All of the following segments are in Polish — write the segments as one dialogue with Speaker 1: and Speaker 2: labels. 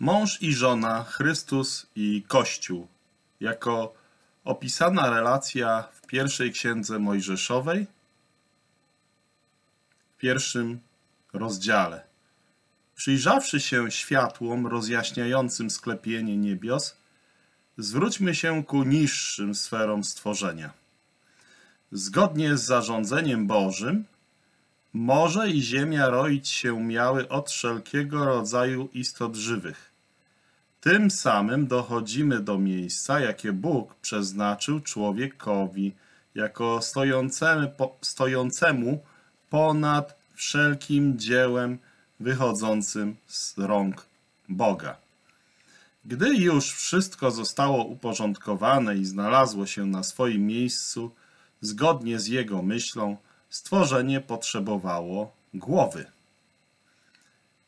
Speaker 1: Mąż i żona, Chrystus i Kościół, jako opisana relacja w pierwszej księdze Mojżeszowej, w pierwszym rozdziale. Przyjrzawszy się światłom rozjaśniającym sklepienie niebios, zwróćmy się ku niższym sferom stworzenia. Zgodnie z zarządzeniem Bożym, morze i ziemia roić się miały od wszelkiego rodzaju istot żywych. Tym samym dochodzimy do miejsca, jakie Bóg przeznaczył człowiekowi jako stojącemu, stojącemu ponad wszelkim dziełem wychodzącym z rąk Boga. Gdy już wszystko zostało uporządkowane i znalazło się na swoim miejscu, zgodnie z jego myślą, stworzenie potrzebowało głowy.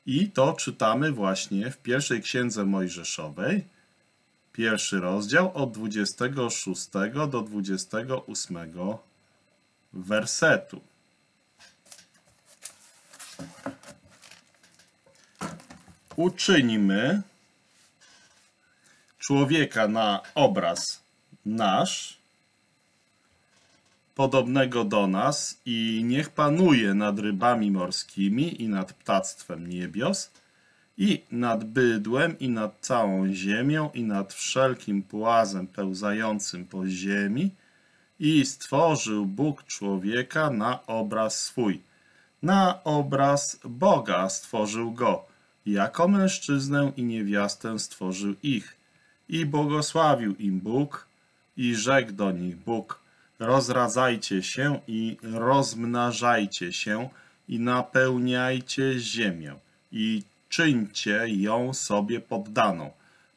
Speaker 1: I to czytamy właśnie w pierwszej księdze Mojżeszowej, pierwszy rozdział od 26 do 28 wersetu. Uczyńmy człowieka na obraz nasz, podobnego do nas i niech panuje nad rybami morskimi i nad ptactwem niebios i nad bydłem i nad całą ziemią i nad wszelkim płazem pełzającym po ziemi i stworzył Bóg człowieka na obraz swój. Na obraz Boga stworzył go. Jako mężczyznę i niewiastę stworzył ich. I błogosławił im Bóg i rzekł do nich Bóg rozradzajcie się i rozmnażajcie się i napełniajcie ziemię i czyńcie ją sobie poddaną.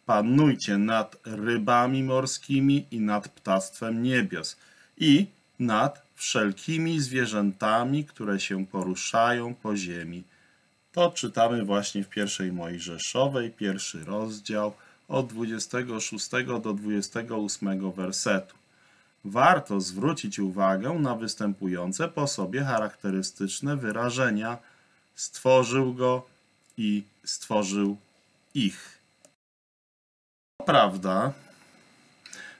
Speaker 1: Panujcie nad rybami morskimi i nad ptactwem niebios i nad wszelkimi zwierzętami, które się poruszają po ziemi. To czytamy właśnie w pierwszej Mojżeszowej, pierwszy rozdział od 26 do 28 wersetu warto zwrócić uwagę na występujące po sobie charakterystyczne wyrażenia. Stworzył go i stworzył ich. Prawda,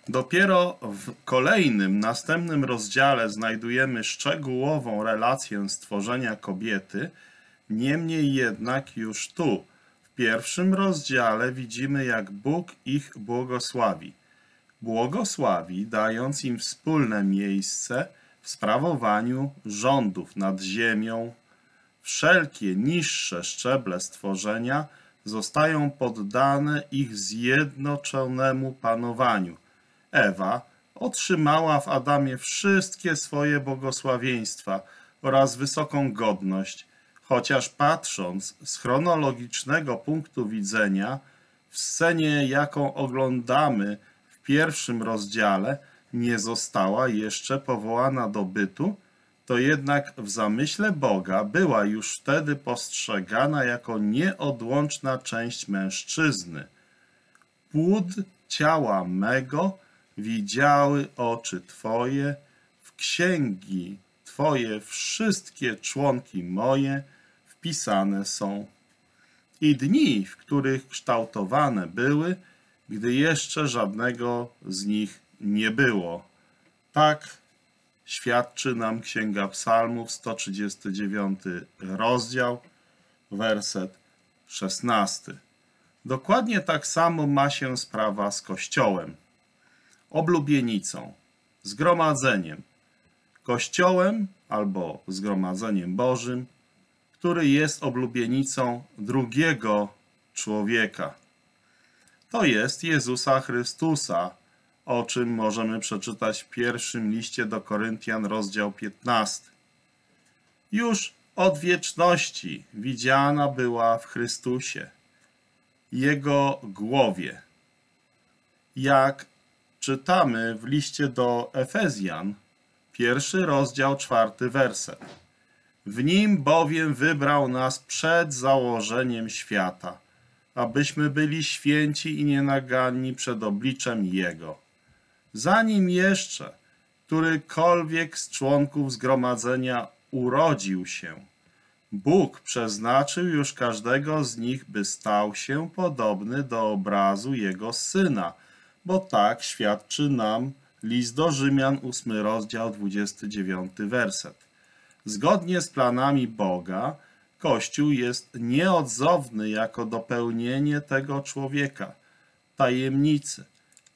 Speaker 1: dopiero w kolejnym, następnym rozdziale znajdujemy szczegółową relację stworzenia kobiety, niemniej jednak już tu, w pierwszym rozdziale widzimy jak Bóg ich błogosławi błogosławi, dając im wspólne miejsce w sprawowaniu rządów nad ziemią. Wszelkie niższe szczeble stworzenia zostają poddane ich zjednoczonemu panowaniu. Ewa otrzymała w Adamie wszystkie swoje błogosławieństwa oraz wysoką godność, chociaż patrząc z chronologicznego punktu widzenia, w scenie, jaką oglądamy, pierwszym rozdziale nie została jeszcze powołana do bytu, to jednak w zamyśle Boga była już wtedy postrzegana jako nieodłączna część mężczyzny. Płód ciała mego widziały oczy Twoje, w księgi Twoje wszystkie członki moje wpisane są. I dni, w których kształtowane były, gdy jeszcze żadnego z nich nie było. Tak świadczy nam Księga Psalmów, 139 rozdział, werset 16. Dokładnie tak samo ma się sprawa z Kościołem, oblubienicą, zgromadzeniem, Kościołem albo zgromadzeniem Bożym, który jest oblubienicą drugiego człowieka to jest Jezusa Chrystusa, o czym możemy przeczytać w pierwszym liście do Koryntian, rozdział 15. Już od wieczności widziana była w Chrystusie, Jego głowie. Jak czytamy w liście do Efezjan, pierwszy rozdział, czwarty werset. W nim bowiem wybrał nas przed założeniem świata – abyśmy byli święci i nienaganni przed obliczem Jego. Zanim jeszcze którykolwiek z członków zgromadzenia urodził się, Bóg przeznaczył już każdego z nich, by stał się podobny do obrazu Jego Syna, bo tak świadczy nam list do Rzymian, 8 rozdział, 29 werset. Zgodnie z planami Boga, Kościół jest nieodzowny jako dopełnienie tego człowieka, tajemnicy.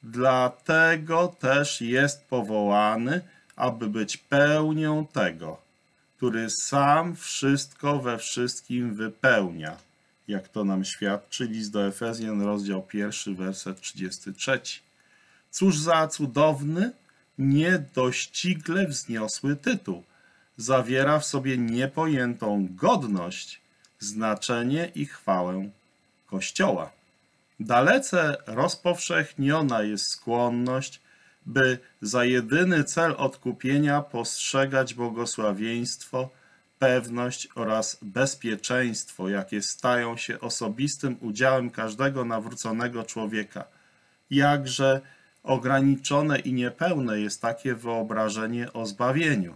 Speaker 1: Dlatego też jest powołany, aby być pełnią tego, który sam wszystko we wszystkim wypełnia, jak to nam świadczy list do Efezjan, rozdział 1, werset 33. Cóż za cudowny, niedościgle wzniosły tytuł. Zawiera w sobie niepojętą godność, znaczenie i chwałę Kościoła. Dalece rozpowszechniona jest skłonność, by za jedyny cel odkupienia postrzegać błogosławieństwo, pewność oraz bezpieczeństwo, jakie stają się osobistym udziałem każdego nawróconego człowieka. Jakże ograniczone i niepełne jest takie wyobrażenie o zbawieniu.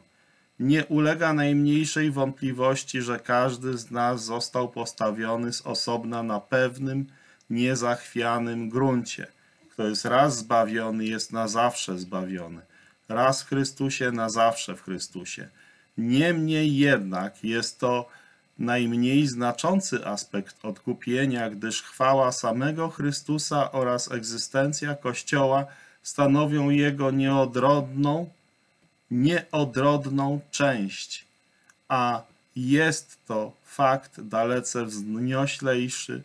Speaker 1: Nie ulega najmniejszej wątpliwości, że każdy z nas został postawiony z osobna na pewnym, niezachwianym gruncie. Kto jest raz zbawiony, jest na zawsze zbawiony. Raz w Chrystusie, na zawsze w Chrystusie. Niemniej jednak jest to najmniej znaczący aspekt odkupienia, gdyż chwała samego Chrystusa oraz egzystencja Kościoła stanowią jego nieodrodną, nieodrodną część, a jest to fakt dalece wznioślejszy.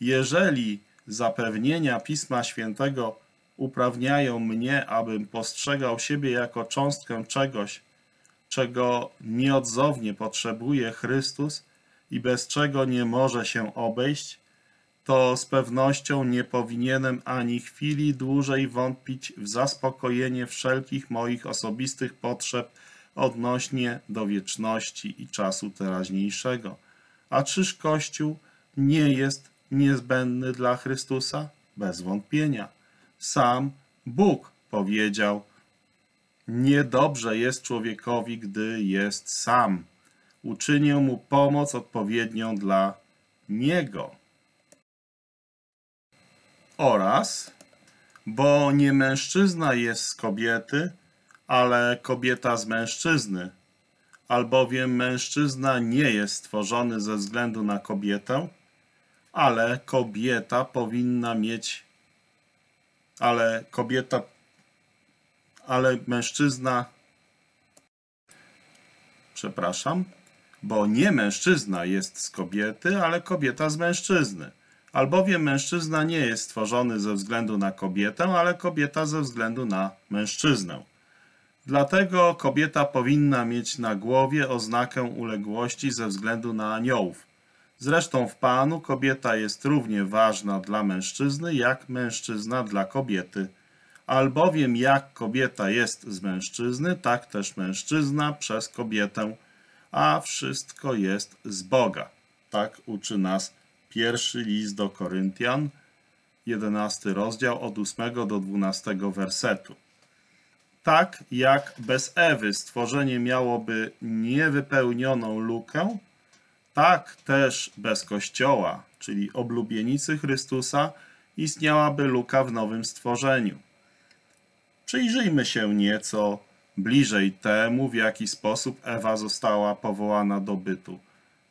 Speaker 1: Jeżeli zapewnienia Pisma Świętego uprawniają mnie, abym postrzegał siebie jako cząstkę czegoś, czego nieodzownie potrzebuje Chrystus i bez czego nie może się obejść, to z pewnością nie powinienem ani chwili dłużej wątpić w zaspokojenie wszelkich moich osobistych potrzeb odnośnie do wieczności i czasu teraźniejszego. A czyż Kościół nie jest niezbędny dla Chrystusa? Bez wątpienia. Sam Bóg powiedział, niedobrze jest człowiekowi, gdy jest sam. Uczynię mu pomoc odpowiednią dla niego. Oraz, bo nie mężczyzna jest z kobiety, ale kobieta z mężczyzny, albowiem mężczyzna nie jest stworzony ze względu na kobietę, ale kobieta powinna mieć, ale kobieta, ale mężczyzna, przepraszam, bo nie mężczyzna jest z kobiety, ale kobieta z mężczyzny. Albowiem mężczyzna nie jest stworzony ze względu na kobietę, ale kobieta ze względu na mężczyznę. Dlatego kobieta powinna mieć na głowie oznakę uległości ze względu na aniołów. Zresztą w Panu kobieta jest równie ważna dla mężczyzny, jak mężczyzna dla kobiety. Albowiem jak kobieta jest z mężczyzny, tak też mężczyzna przez kobietę, a wszystko jest z Boga. Tak uczy nas pierwszy list do Koryntian, 11 rozdział od 8 do 12 wersetu. Tak jak bez Ewy stworzenie miałoby niewypełnioną lukę, tak też bez Kościoła, czyli oblubienicy Chrystusa, istniałaby luka w nowym stworzeniu. Przyjrzyjmy się nieco bliżej temu, w jaki sposób Ewa została powołana do bytu.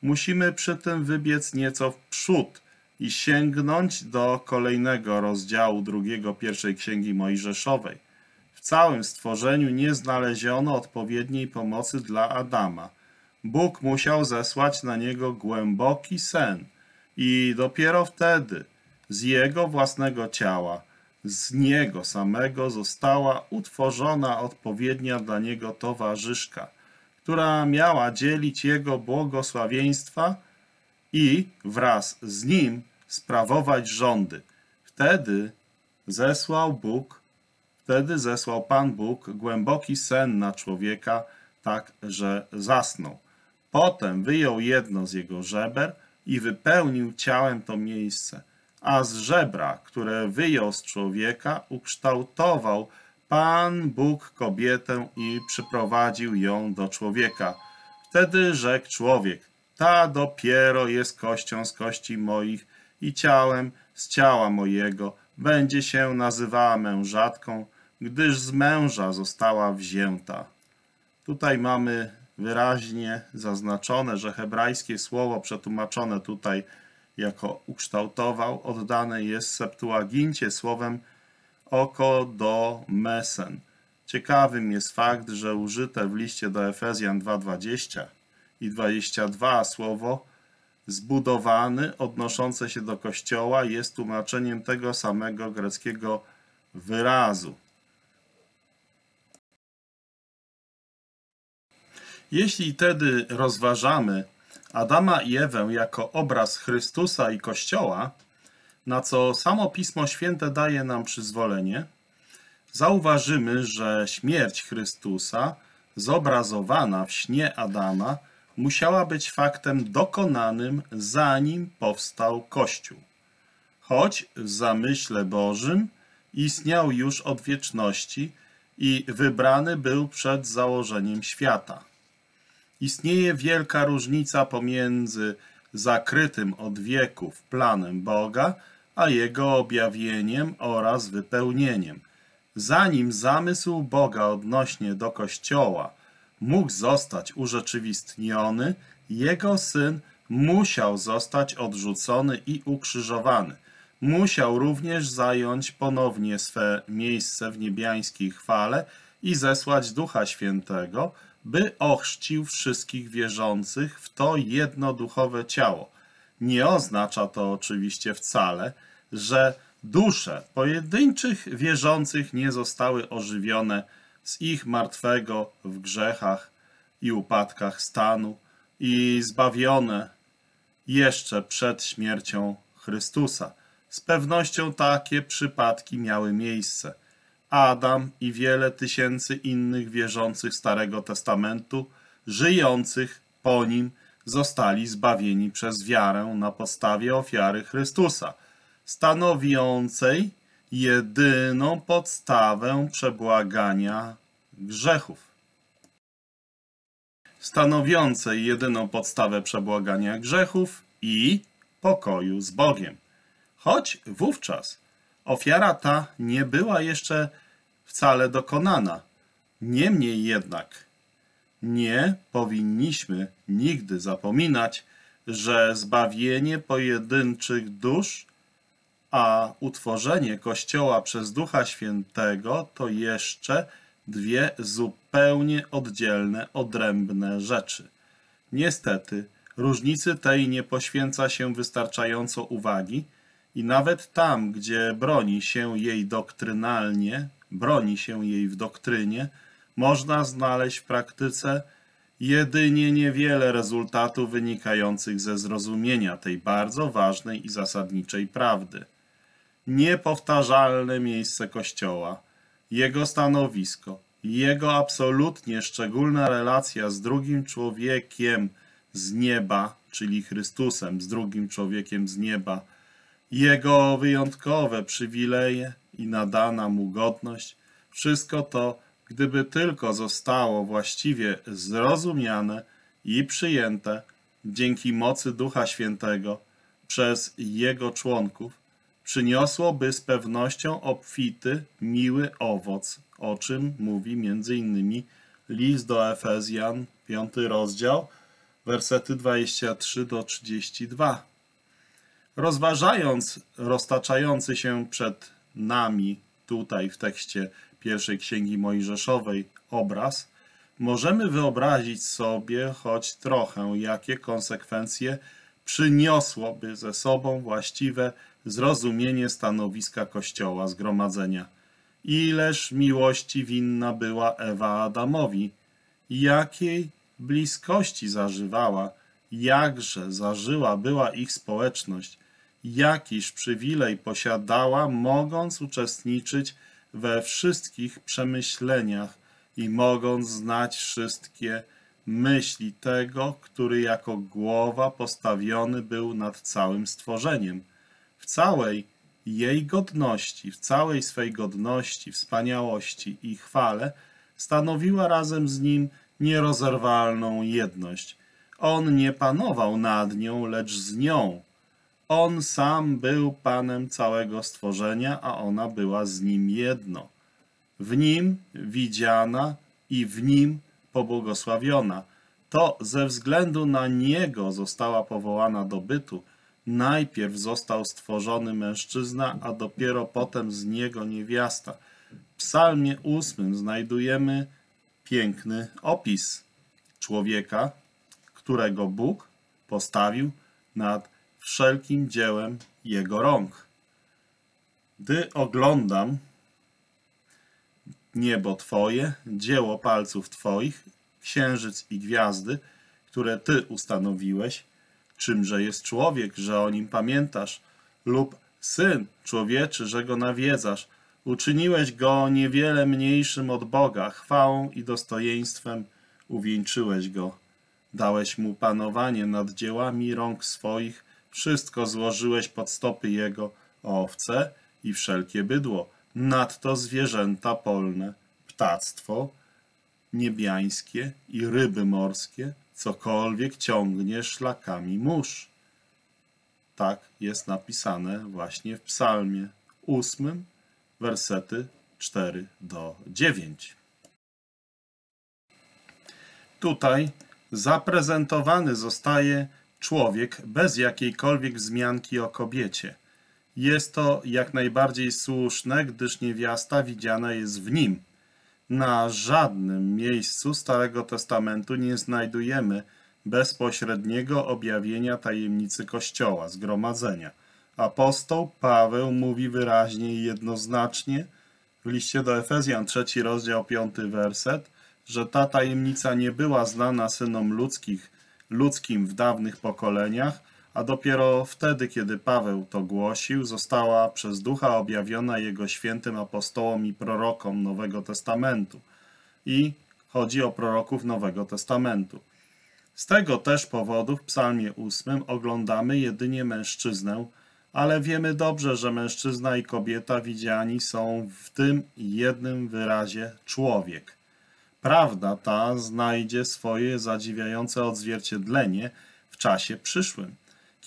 Speaker 1: Musimy przy tym wybiec nieco w przód i sięgnąć do kolejnego rozdziału drugiego pierwszej księgi Mojżeszowej. W całym stworzeniu nie znaleziono odpowiedniej pomocy dla Adama. Bóg musiał zesłać na niego głęboki sen i dopiero wtedy z jego własnego ciała, z niego samego została utworzona odpowiednia dla niego towarzyszka, która miała dzielić jego błogosławieństwa i wraz z nim sprawować rządy. Wtedy zesłał Bóg, wtedy zesłał Pan Bóg głęboki sen na człowieka, tak że zasnął. Potem wyjął jedno z jego żeber i wypełnił ciałem to miejsce, a z żebra, które wyjął z człowieka, ukształtował Pan Bóg kobietę i przyprowadził ją do człowieka. Wtedy rzekł człowiek, Ta dopiero jest kością z kości moich i ciałem z ciała mojego. Będzie się nazywała mężatką, gdyż z męża została wzięta. Tutaj mamy wyraźnie zaznaczone, że hebrajskie słowo przetłumaczone tutaj jako ukształtował, oddane jest Septuagincie słowem oko do mesen. Ciekawym jest fakt, że użyte w liście do Efezjan 2:20 i 22 słowo zbudowany odnoszące się do kościoła jest tłumaczeniem tego samego greckiego wyrazu. Jeśli tedy rozważamy Adama i Ewę jako obraz Chrystusa i Kościoła, na co samo Pismo Święte daje nam przyzwolenie, zauważymy, że śmierć Chrystusa, zobrazowana w śnie Adama, musiała być faktem dokonanym, zanim powstał Kościół. Choć w zamyśle Bożym istniał już od wieczności i wybrany był przed założeniem świata. Istnieje wielka różnica pomiędzy zakrytym od wieków planem Boga, a jego objawieniem oraz wypełnieniem. Zanim zamysł Boga odnośnie do Kościoła mógł zostać urzeczywistniony, jego syn musiał zostać odrzucony i ukrzyżowany. Musiał również zająć ponownie swe miejsce w niebiańskiej chwale i zesłać Ducha Świętego, by ochrzcił wszystkich wierzących w to jedno duchowe ciało. Nie oznacza to oczywiście wcale, że dusze pojedynczych wierzących nie zostały ożywione z ich martwego w grzechach i upadkach stanu i zbawione jeszcze przed śmiercią Chrystusa. Z pewnością takie przypadki miały miejsce. Adam i wiele tysięcy innych wierzących Starego Testamentu, żyjących po nim, zostali zbawieni przez wiarę na podstawie ofiary Chrystusa, stanowiącej jedyną podstawę przebłagania grzechów. Stanowiącej jedyną podstawę przebłagania grzechów i pokoju z Bogiem. Choć wówczas ofiara ta nie była jeszcze wcale dokonana. Niemniej jednak nie powinniśmy nigdy zapominać, że zbawienie pojedynczych dusz a utworzenie Kościoła przez Ducha Świętego to jeszcze dwie zupełnie oddzielne, odrębne rzeczy. Niestety, różnicy tej nie poświęca się wystarczająco uwagi i nawet tam, gdzie broni się jej doktrynalnie, broni się jej w doktrynie, można znaleźć w praktyce jedynie niewiele rezultatów wynikających ze zrozumienia tej bardzo ważnej i zasadniczej prawdy niepowtarzalne miejsce Kościoła, jego stanowisko, jego absolutnie szczególna relacja z drugim człowiekiem z nieba, czyli Chrystusem, z drugim człowiekiem z nieba, jego wyjątkowe przywileje i nadana mu godność, wszystko to, gdyby tylko zostało właściwie zrozumiane i przyjęte dzięki mocy Ducha Świętego przez jego członków, przyniosłoby z pewnością obfity, miły owoc, o czym mówi m.in. list do Efezjan, 5 rozdział, wersety 23 do 32. Rozważając roztaczający się przed nami tutaj w tekście pierwszej księgi Mojżeszowej obraz, możemy wyobrazić sobie choć trochę, jakie konsekwencje przyniosłoby ze sobą właściwe zrozumienie stanowiska Kościoła zgromadzenia. Ileż miłości winna była Ewa Adamowi, jakiej bliskości zażywała, jakże zażyła była ich społeczność, jakiż przywilej posiadała, mogąc uczestniczyć we wszystkich przemyśleniach i mogąc znać wszystkie myśli tego, który jako głowa postawiony był nad całym stworzeniem w całej jej godności, w całej swej godności, wspaniałości i chwale stanowiła razem z nim nierozerwalną jedność, On nie panował nad nią, lecz z nią. On sam był Panem całego stworzenia, a ona była z nim jedno. W nim widziana i w nim pobłogosławiona. To ze względu na niego została powołana do bytu. Najpierw został stworzony mężczyzna, a dopiero potem z niego niewiasta. W psalmie ósmym znajdujemy piękny opis człowieka, którego Bóg postawił nad wszelkim dziełem jego rąk. Gdy oglądam niebo Twoje, dzieło palców Twoich, księżyc i gwiazdy, które Ty ustanowiłeś, czymże jest człowiek, że o nim pamiętasz, lub syn człowieczy, że go nawiedzasz, uczyniłeś go niewiele mniejszym od Boga, chwałą i dostojeństwem uwieńczyłeś go. Dałeś mu panowanie nad dziełami rąk swoich, wszystko złożyłeś pod stopy jego, owce i wszelkie bydło, nadto zwierzęta polne, ptactwo niebiańskie i ryby morskie, cokolwiek ciągnie szlakami mórz. Tak jest napisane właśnie w psalmie ósmym, wersety 4 do 9. Tutaj zaprezentowany zostaje człowiek bez jakiejkolwiek wzmianki o kobiecie. Jest to jak najbardziej słuszne, gdyż niewiasta widziana jest w nim. Na żadnym miejscu Starego Testamentu nie znajdujemy bezpośredniego objawienia tajemnicy Kościoła, zgromadzenia. Apostoł Paweł mówi wyraźnie i jednoznacznie w liście do Efezjan, trzeci rozdział, piąty werset, że ta tajemnica nie była znana synom ludzkich, ludzkim w dawnych pokoleniach, a dopiero wtedy, kiedy Paweł to głosił, została przez Ducha objawiona jego świętym apostołom i prorokom Nowego Testamentu. I chodzi o proroków Nowego Testamentu. Z tego też powodu w Psalmie 8 oglądamy jedynie mężczyznę, ale wiemy dobrze, że mężczyzna i kobieta widziani są w tym jednym wyrazie człowiek. Prawda ta znajdzie swoje zadziwiające odzwierciedlenie w czasie przyszłym,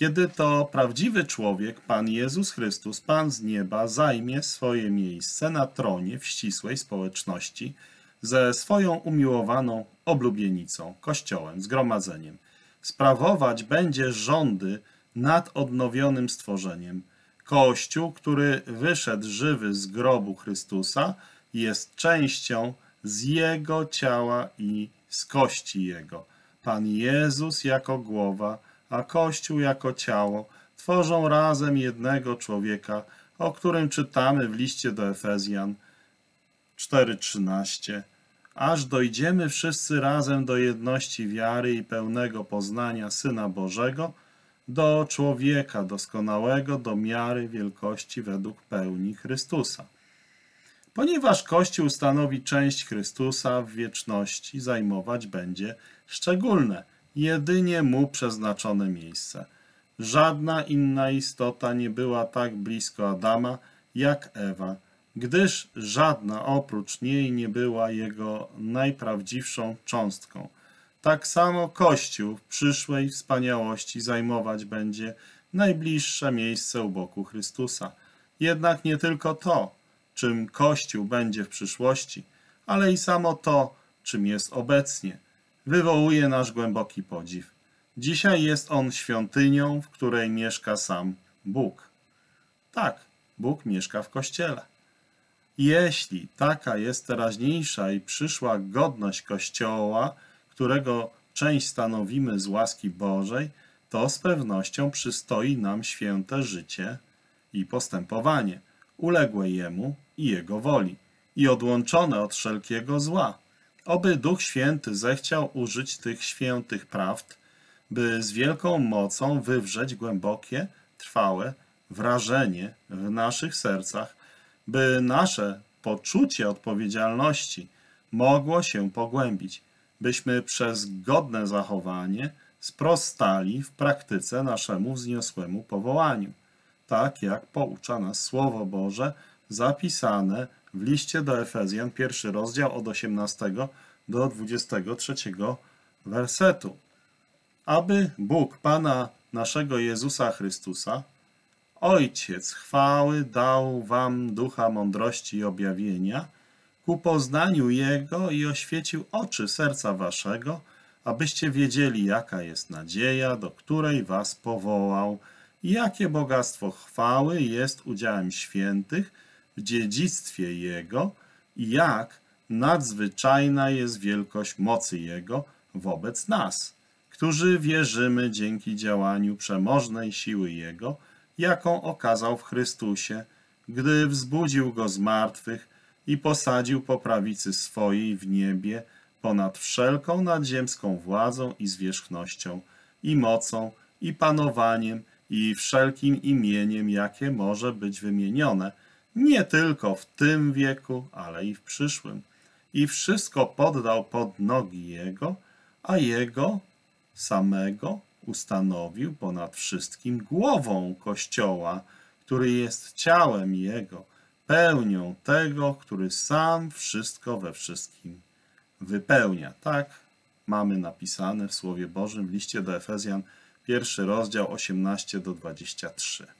Speaker 1: kiedy to prawdziwy człowiek, Pan Jezus Chrystus, Pan z nieba, zajmie swoje miejsce na tronie w ścisłej społeczności ze swoją umiłowaną oblubienicą, Kościołem, zgromadzeniem. Sprawować będzie rządy nad odnowionym stworzeniem. Kościół, który wyszedł żywy z grobu Chrystusa, jest częścią z Jego ciała i z kości Jego. Pan Jezus jako głowa, a Kościół jako ciało tworzą razem jednego człowieka, o którym czytamy w liście do Efezjan 4:13. Aż dojdziemy wszyscy razem do jedności wiary i pełnego poznania Syna Bożego, do człowieka doskonałego, do miary wielkości według pełni Chrystusa. Ponieważ Kościół stanowi część Chrystusa w wieczności, zajmować będzie szczególne, jedynie mu przeznaczone miejsce. Żadna inna istota nie była tak blisko Adama jak Ewa, gdyż żadna oprócz niej nie była jego najprawdziwszą cząstką. Tak samo Kościół w przyszłej wspaniałości zajmować będzie najbliższe miejsce u boku Chrystusa. Jednak nie tylko to, czym Kościół będzie w przyszłości, ale i samo to, czym jest obecnie, wywołuje nasz głęboki podziw. Dzisiaj jest on świątynią, w której mieszka sam Bóg. Tak, Bóg mieszka w Kościele. Jeśli taka jest teraźniejsza i przyszła godność Kościoła, którego część stanowimy z łaski Bożej, to z pewnością przystoi nam święte życie i postępowanie, uległe Jemu i Jego woli i odłączone od wszelkiego zła. Oby Duch Święty zechciał użyć tych świętych prawd, by z wielką mocą wywrzeć głębokie, trwałe wrażenie w naszych sercach, by nasze poczucie odpowiedzialności mogło się pogłębić, byśmy przez godne zachowanie sprostali w praktyce naszemu wzniosłemu powołaniu, tak jak poucza nas Słowo Boże zapisane w liście do Efezjan, pierwszy rozdział od 18 do 23 wersetu. aby Bóg Pana naszego Jezusa Chrystusa, Ojciec chwały dał wam ducha mądrości i objawienia, ku poznaniu Jego i oświecił oczy serca waszego, abyście wiedzieli, jaka jest nadzieja, do której was powołał, i jakie bogactwo chwały jest udziałem świętych w dziedzictwie Jego i jak nadzwyczajna jest wielkość mocy Jego wobec nas, którzy wierzymy dzięki działaniu przemożnej siły Jego, jaką okazał w Chrystusie, gdy wzbudził Go z martwych i posadził po prawicy swojej w niebie ponad wszelką nadziemską władzą i zwierzchnością, i mocą, i panowaniem, i wszelkim imieniem, jakie może być wymienione, nie tylko w tym wieku, ale i w przyszłym. I wszystko poddał pod nogi Jego, a Jego samego ustanowił ponad wszystkim głową Kościoła, który jest ciałem Jego, pełnią tego, który sam wszystko we wszystkim wypełnia. Tak mamy napisane w Słowie Bożym w liście do Efezjan, pierwszy rozdział 18 do 23.